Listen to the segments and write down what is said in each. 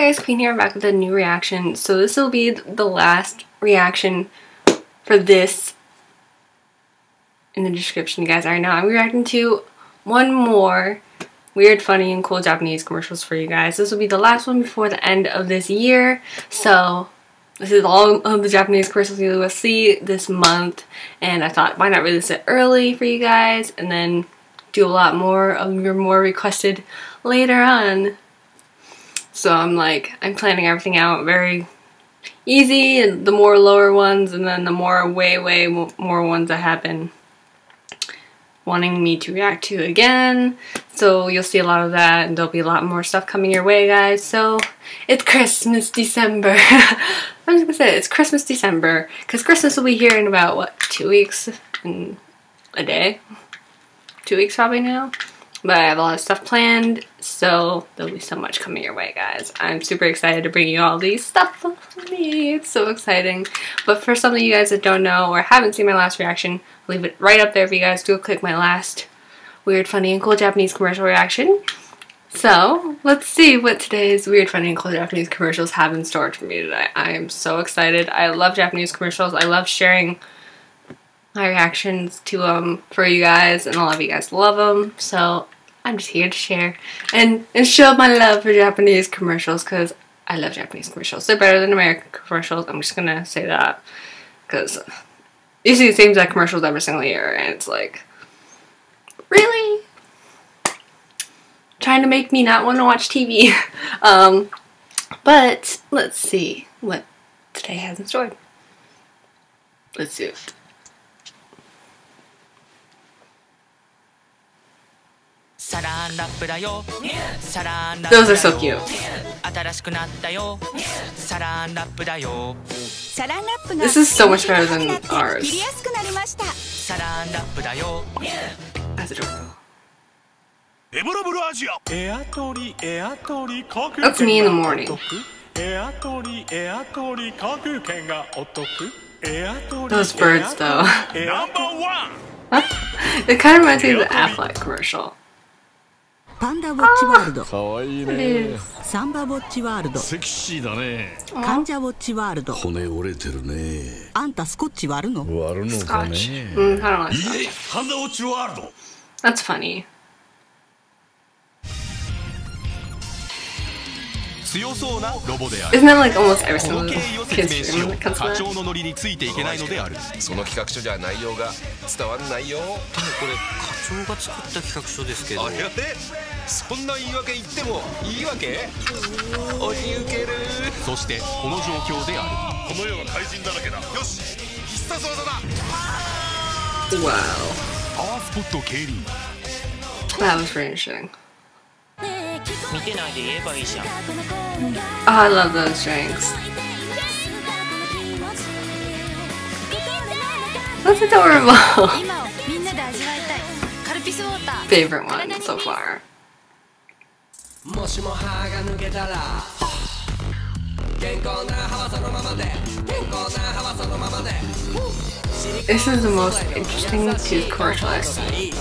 Guys, Queen here, back with a new reaction. So this will be the last reaction for this in the description, you guys. Alright, now I'm reacting to one more weird, funny, and cool Japanese commercials for you guys. This will be the last one before the end of this year. So this is all of the Japanese commercials you will see this month. And I thought, why not release it early for you guys and then do a lot more of your more requested later on. So I'm like, I'm planning everything out very easy and the more lower ones and then the more way, way more ones that have been wanting me to react to again. So you'll see a lot of that and there'll be a lot more stuff coming your way, guys. So it's Christmas December. I'm just gonna say it, it's Christmas December because Christmas will be here in about, what, two weeks and a day? Two weeks probably now. But I have a lot of stuff planned, so there'll be so much coming your way, guys. I'm super excited to bring you all these stuff me. It's so exciting. But for some of you guys that don't know or haven't seen my last reaction, I'll leave it right up there for you guys to click my last weird, funny, and cool Japanese commercial reaction. So, let's see what today's weird, funny, and cool Japanese commercials have in store for me today. I am so excited. I love Japanese commercials. I love sharing my reactions to them for you guys, and a lot of you guys love them. So I'm just here to share and, and show my love for Japanese commercials because I love Japanese commercials. They're better than American commercials. I'm just gonna say that because you see the same exact commercials every single year, and it's like, really? Trying to make me not want to watch TV. um, but let's see what today has in store. Let's do. Those are so cute. This is so much better than ours. That's adorable. That's me in the morning. Those birds, though. it kind of reminds me of the Aflac commercial. パンダウォッチワールド。かわいいね。サンバウォッチワールド。セクシーだね。患者ウォッチワールド。骨折れてるね。あんたスコッチ割るの？割るのかね。うん、I don't like that パンダウォッチワールド？That's funny 強そうなロボである。Isn't that like almost every single kid's dream that comes 課長のノリについていけないのである。その企画書じゃ内容が伝わんないよ。でもこれ課長が作った企画書ですけど。あやね。そんな言い訳言ってもいいわけ？おに受ける。そしてこの状況である。この世は怪人だらけだ。よし、必殺技だ。Wow. パワースポット競輪。That was very interesting. 見てないで言えばいいじゃん Oh, I love those drinks. That's adorable. Favorite one so far. This is the most interesting tooth commercial I've seen.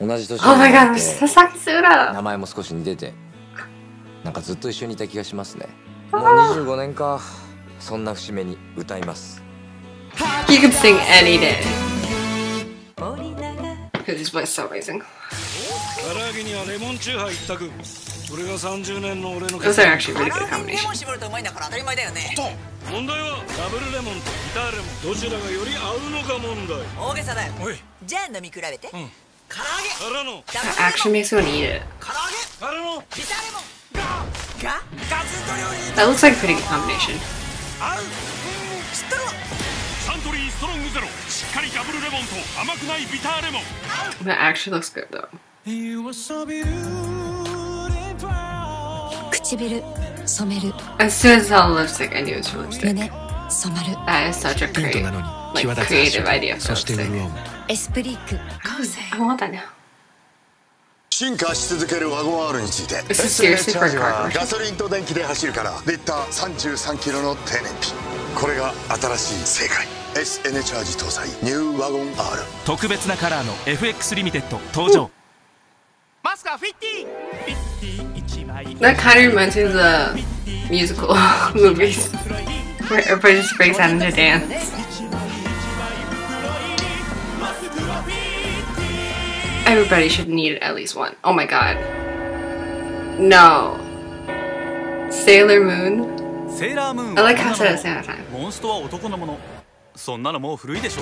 同じ年になって。名前も少し似てて。なんかずっと一緒にいた気がしますね。もう25年か。そんな節目に歌います。You could sing any day. Because his voice is so amazing. 唐揚げにはレモンチューハイ一択。それが30年の俺の Those are actually really good combination レモン絞るとうまいんだから当たり前だよね。問題はダブルレモンとギターレモン。どちらがより合うのか問題。大げさだよ。じゃあ飲み比べて、うん That actually makes me want to eat it. That looks like a pretty good combination. That actually looks good though. As soon as I saw the lipstick, I knew it was for lipstick. That is such a great, like, creative idea for lipstick. エスプリーク。あまだね。進化し続けるワゴン R について。SNA チャージはガソリンと電気で走るからリッター33キロの低燃費これが新しい正解 SNA チャージ搭載ニューワゴン R 特別なカラーの FX リミテッド。登場。マス That kind of reminds me of the musical movies? Where everybody just breaks out into dance. Everybody should need at least one. Oh my god. No. Sailor Moon. セーラームーン I like how I said it at the same time. モンストは男のものそんなのもう古いでしょ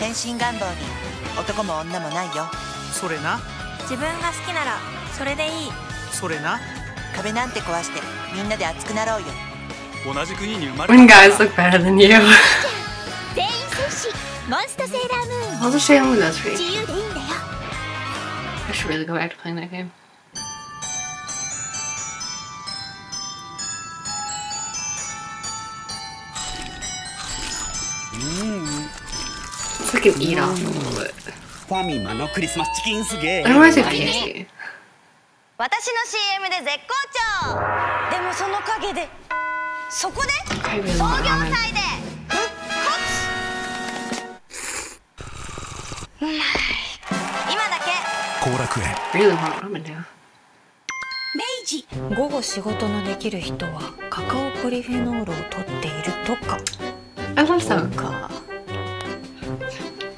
変身願望に男も女もないよそれな自分が好きならそれでいいそれな壁なんて壊してみんなで熱くなろうよ同じ国に生まれ When た guys look better than you. 全員戦士モンストセーラームーン I'll just Sailor Moon does for 自 you. 由でいいんだよ I should really go back to playing that game. Let's like eat off a little bit. ファミマのクリスマスチキンすげえ.私の CM で絶好調でもその陰でそこで創業.祭で復活うまい楽園。午後仕事のできる人はカカオポリフェノールを取っているとか。I love some. か。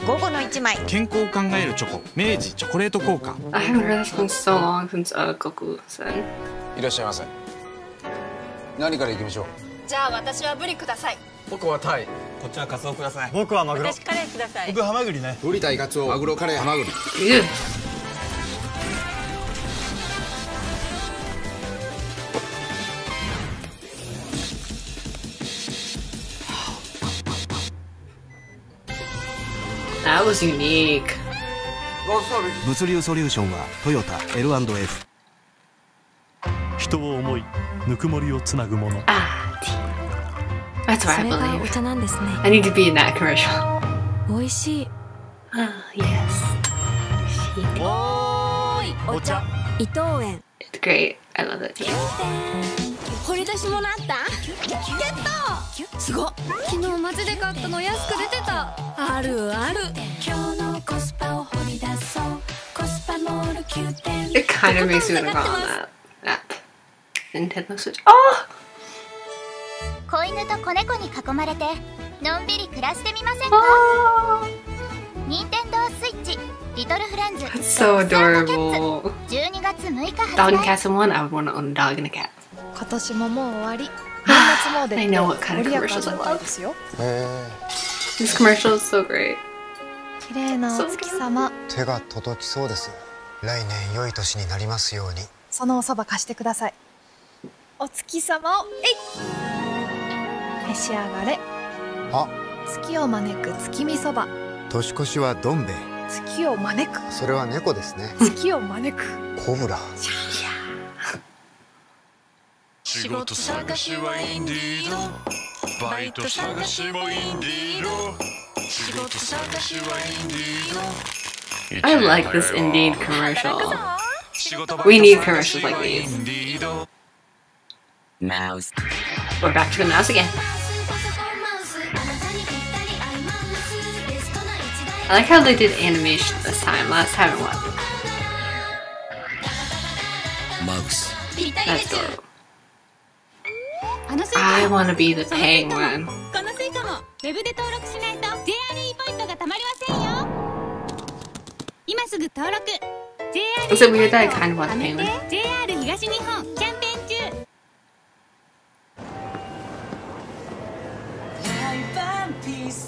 午後の一枚。健康を考えるチョコ。明治チョコレート効果。I haven't heard this one so long since uh, Goku said. いらっしゃいませ。何から行きましょう？じゃあ私はブリください。僕はタイ。こっちはカツオください。僕はマグロカレーください。僕ハマグリね。ブリタイカツオ。マグロカレーハマグリ That was unique. 物流ソリューションはトヨタ L&F 人を思いぬくもりをつなぐもの Ah, tea. That's そ what I れがお believe. 茶なんですね I need to be in that commercial. 美味しい Ah, yes. おーいお茶伊藤園 It's great. I love it. 掘り出し物あった？ゲット！すごっ。昨日街で買ったの安く出てた。あるある。今日のコスパを掘り出そコスパモール9点。で買えるメッセージがあるなあ！っ子犬と子猫に囲まれてのんびり暮らしてみませんか？ンド堂スイッチリトルフランジュ。そ、ドンキャッツ12月6日発売。ドンキャッツ1 I would want to own a dog and a cat 今年ももう終わり。年末詣 I know what kind. ですよへ This commercial is so great. 綺麗なお月様。え手が届きそうです。来年良い年になりますように。そのおそば貸してください。お月様をえい！召し上がれ。あ。月を招く月見そば年越しはどん兵衛。月を招く。それは猫ですね。月を招く。コブラ仕事探しはインディードバイト探しもインディード仕事探しはインディード I like this Indeed commercial. 仕事 We need commercials like these. インディード Mouse We're back to the mouse again. I like how they did animation this time. Last time it was. マウス That's adorable. I want to be the penguin. It's a weird that I kind of want the.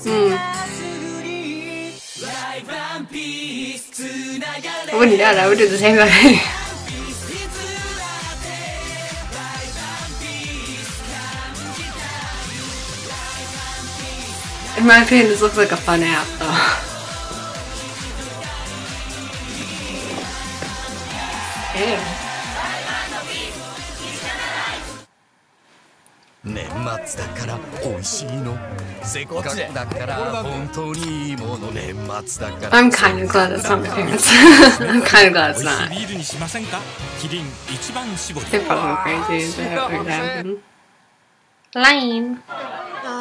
Hmm. I wouldn't do that. I would do the same thing. In my opinion, this looks like a fun app though. Ew. 年末だから美味しいのせっかくだから本当にいいもの年末だから I'm kind of glad it's not my parents. I'm kind of glad it's 美味しい not. ビールにしませんかキリン一番搾り They're probably crazy as that would happen. Line. あ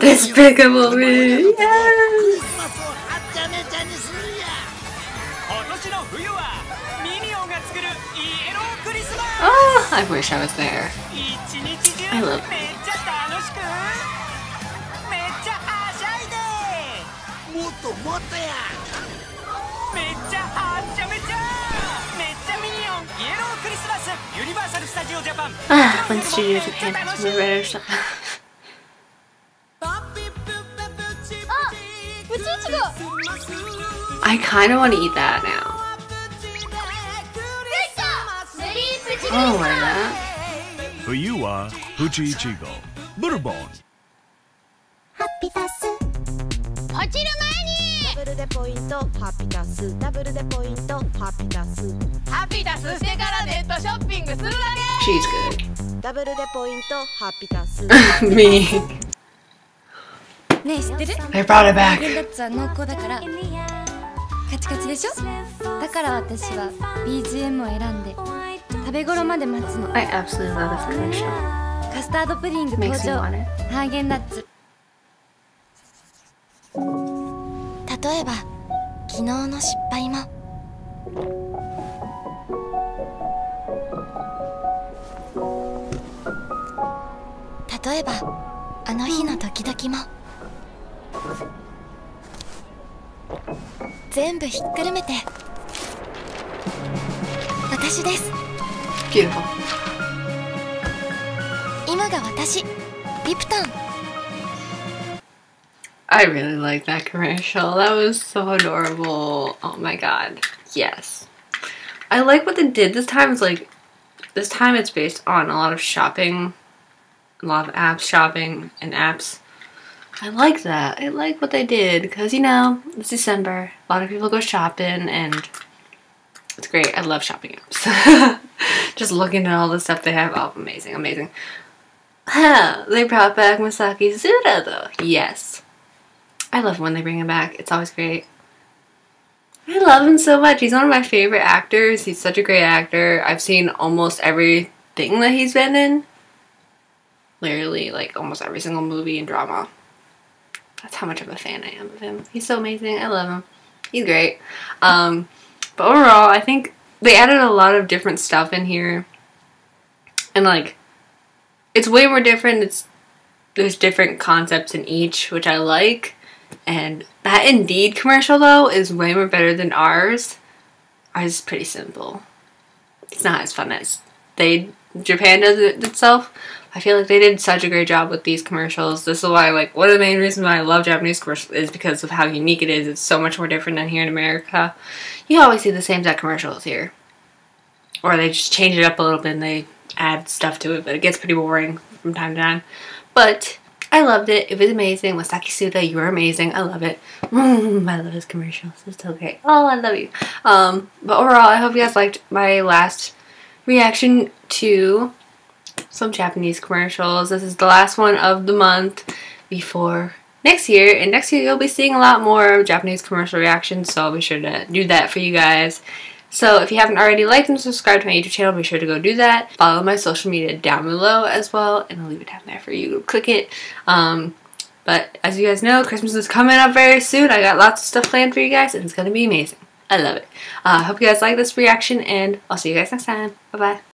Despicable Me! Yes! Oh, I wish I was there. I love. Ah, when Studio Japan is the rare style. I kind of want to eat that now. できたメリープチ Oh, like that. 冬はプチイチゴブルボンハッピタス落ちる前にダブルでポイントハッピタスダブルでポイントハッピタスハッピタスしてからネットショッピングするだ She's けダブルでポイントハッピタス good. Me. ねえ知ってる I brought it back. ハーゲンダッツは濃厚だから カチカチでしょ？だから私は BGM を選んで食べ頃まで待つの。I absolutely love this commercial. カスタードプディング登場.ハーゲンダッツ。例えば昨日の失敗も。例えばあの日の時々も全部ひっくるめて私です Beautiful. 今が私リプトン I really like that commercial. That was so adorable. Oh my god. Yes. I like what they did this time. It's like this time it's based on a lot of shopping, a lot of apps shopping and apps. I like that. I like what they did because you know it's December. A lot of people go shopping and it's great. I love shopping apps. Just looking at all the stuff they have. Oh, amazing, amazing. They brought back Masaki Suda though. Yes. I love when they bring him back. It's always great. I love him so much. He's one of my favorite actors. He's such a great actor. I've seen almost everything that he's been in. Literally, like almost every single movie and drama. That's how much of a fan I am of him. He's so amazing. I love him. He's great. Um, but overall, I think they added a lot of different stuff in here. And like, it's way more different. It's there's different concepts in each, which I like. And that Indeed commercial though is way more better than ours. Ours is pretty simple. It's not as fun as they Japan does it itself. I feel like they did such a great job with these commercials. This is why like one of the main reasons why I love Japanese commercials is because of how unique it is. It's so much more different than here in America. You always see the same exact commercials here. Or they just change it up a little bit and they add stuff to it, but it gets pretty boring from time to time. But I loved it. It was amazing. Masaki Suda, you were amazing. I love it. Mm, I love his commercials. It's so great. Oh, I love you. Um, but overall, I hope you guys liked my last reaction to some Japanese commercials. This is the last one of the month before next year. And next year, you'll be seeing a lot more Japanese commercial reactions. So I'll be sure to do that for you guys. So if you haven't already liked and subscribed to my YouTube channel, be sure to go do that. Follow my social media down below as well, and I'll leave it down there for you to click it. Um, but as you guys know, Christmas is coming up very soon. I got lots of stuff planned for you guys, and it's going to be amazing. I love it. I uh, hope you guys like this reaction, and I'll see you guys next time. Bye-bye.